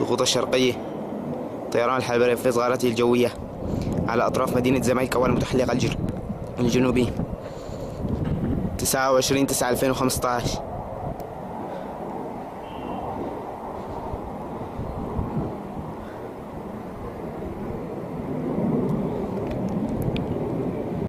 الغوطة الشرقية طيران الحربي في صغارته الجوية على أطراف مدينة زمايكا والمتحلقة الجنوبي. 29 9 2015